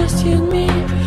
just you and me.